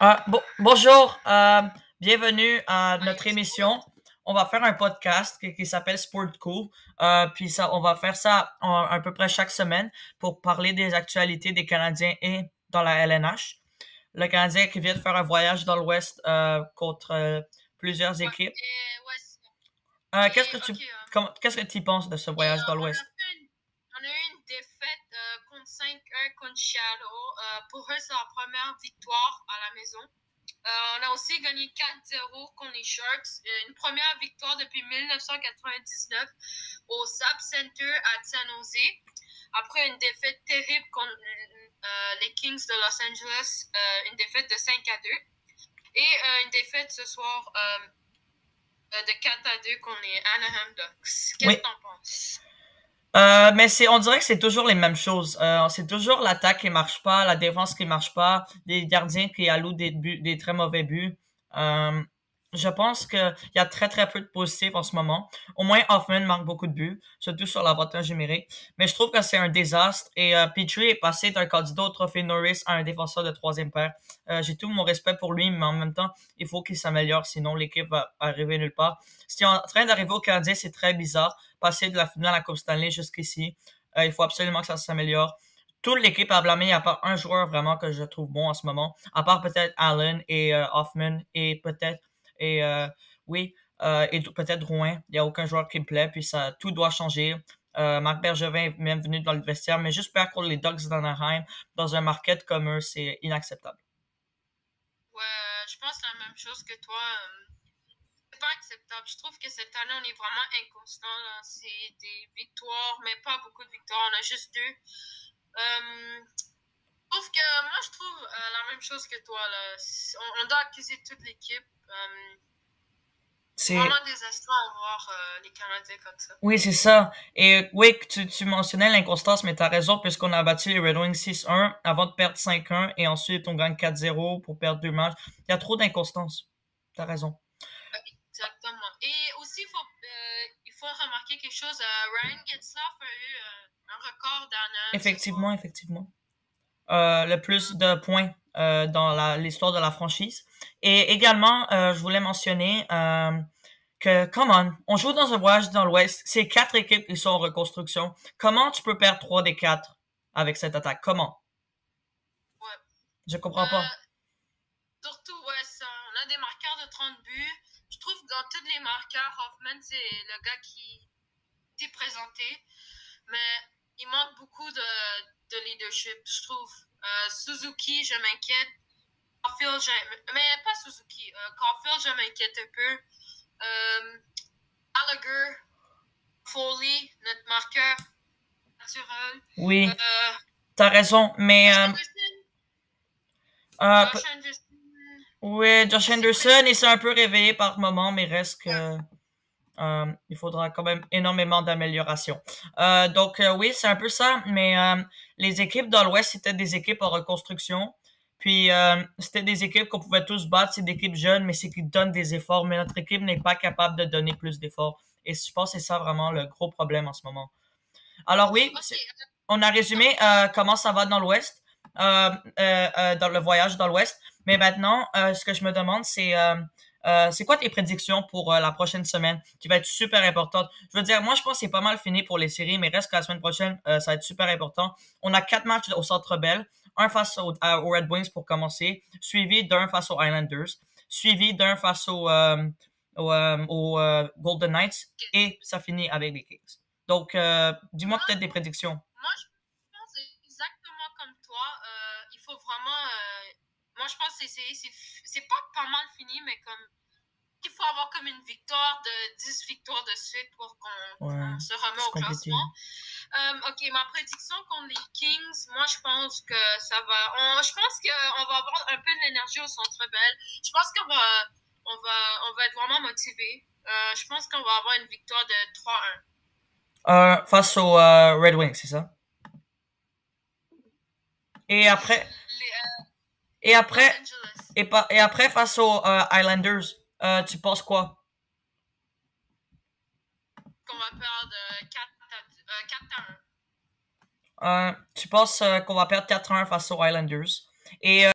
Ah, bon- bonjour, euh, bienvenue à notre émission. On va faire un podcast qui, qui s'appelle Sport Cool. Euh, puis ça, on va faire ça en- à peu près chaque semaine pour parler des actualités des Canadiens et dans la LNH. Le Canadien qui vient de faire un voyage dans l'Ouest contre plusieurs équipes. qu'est-ce que tu qu'est-ce que tu penses de ce voyage dans l'Ouest? on a eu une défaite 5-1 contre Shallow. Euh, pour eux, c'est leur première victoire à la maison. Euh, on a aussi gagné 4-0 contre les Sharks. Euh, Une première victoire depuis 1999 au SAP Center à San Jose. Après une défaite terrible contre euh, les Kings de Los Angeles, euh, une défaite de 5 à 2. Et une défaite ce soir de 4 à 2 contre les Anaheim Ducks. Qu'est-ce Oui. que t'en penses? Euh, mais c'est, on dirait que c'est toujours les mêmes choses. Euh, c'est toujours l'attaque qui marche pas, la défense qui marche pas, des gardiens qui allouent des buts, des très mauvais buts. Euh, je pense qu'il y a très très peu de positifs en ce moment. Au moins Hoffman marque beaucoup de buts, surtout sur l'avantage numérique. Mais je trouve que c'est un désastre et euh, Petrie est passé d'un candidat au trophée Norris à un défenseur de troisième paire. Euh, j'ai tout mon respect pour lui, mais en même temps, il faut qu'il s'améliore, sinon l'équipe va arriver nulle part. Ce qui est en train d'arriver au Canadien, c'est très bizarre passer de la finale à la Coupe Stanley jusqu'ici. Euh, il faut absolument que ça s'améliore. Toute l'équipe a blâmé, a pas un joueur vraiment que je trouve bon en ce moment, à part peut-être Allen et euh, Hoffman et peut-être et euh, oui euh, et peut-être Drouin. Il n'y a aucun joueur qui me plaît, puis ça tout doit changer. Euh, Marc Bergevin est même venu dans le vestiaire, mais juste perdre contre les Ducks d'Anaheim dans un market comme eux, c'est inacceptable. Ouais, je pense la même chose que toi. C'est pas acceptable. Je trouve que cette année, on est vraiment inconstant. C'est des victoires, mais pas beaucoup de victoires. On a juste deux. Trouve que moi, je trouve euh, la même chose que toi. Là. On, on doit accuser toute l'équipe. Euh, c'est vraiment désastreux à voir euh, les Canadiens comme ça. Oui, c'est ça. Et oui, tu, tu mentionnais l'inconstance, mais t'as raison, puisqu'on a battu les Red Wings 6-1 avant de perdre 5-1, et ensuite on gagne 4-0 pour perdre deux matchs. Il y a trop d'inconstance. T'as raison. Exactement. Et aussi, il faut, euh, il faut remarquer quelque chose. euh, Ryan Getzlaff a eu euh, un record dernière. Effectivement, effectivement. Euh, le plus de points euh, dans l'histoire de la franchise. Et également, euh, je voulais mentionner que, come on, on joue dans un voyage dans l'Ouest. C'est quatre équipes qui sont en reconstruction. Comment tu peux perdre trois des quatre avec cette attaque? Comment? Ouais. Je comprends pas. Surtout, ouais, ça, on a des marqueurs de 30 buts. Je trouve que dans tous les marqueurs, Hoffman, c'est le gars qui s'est présenté. Mais il manque beaucoup de, de leadership, je trouve. Euh, Suzuki, je m'inquiète. Caulfield, je- mais pas Suzuki. Euh, Caulfield, je m'inquiète un peu. Euh, Gallagher, Foley, notre marqueur naturel. Oui, Euh, t'as raison, mais euh, Anderson, euh, Josh Anderson. Oui, Josh Henderson, il s'est un peu réveillé par moment, mais reste que euh, il faudra quand même énormément d'amélioration. Euh, donc euh, oui, c'est un peu ça, mais les équipes dans l'Ouest, c'était des équipes en reconstruction. Puis c'était des équipes qu'on pouvait tous battre, c'est des équipes jeunes, mais c'est qui donnent des efforts, mais notre équipe n'est pas capable de donner plus d'efforts. Et je pense que c'est ça vraiment le gros problème en ce moment. Alors oui, on a résumé comment ça va dans l'Ouest, dans le voyage dans l'Ouest. Mais maintenant, ce que je me demande, c'est euh, c'est quoi tes prédictions pour euh, la prochaine semaine, qui va être super importante? Je veux dire, moi, je pense que c'est pas mal fini pour les séries, mais reste que la semaine prochaine, euh, ça va être super important. On a quatre matchs au Centre Bell, un face au, aux Red Wings pour commencer, suivi d'un face aux Islanders, suivi d'un face aux, Golden Knights, et ça finit avec les Kings. Donc, dis-moi peut-être des prédictions. Moi, je pense exactement comme toi. Il faut vraiment. Moi, je pense que c'est- pas pas mal fini, mais comme. Il faut avoir comme une victoire de 10 victoires de suite pour qu'on Ouais, se remet au compliqué. classement. Euh, ok, ma prédiction contre les Kings, moi, je pense que ça va. on- je pense qu'on va avoir un peu d'énergie au centre belle. Je pense qu'on va, on va, on va être vraiment motivé. Euh, je pense qu'on va avoir une victoire de 3-1. Euh, face aux Red Wings, c'est ça? Et après, Les, et après, et, et après face aux euh, Islanders, euh, tu penses quoi? qu'on va perdre euh, 4 à, euh, 4 à 1. Euh, tu penses euh, qu'on va perdre 4-1 face aux Islanders? Et euh,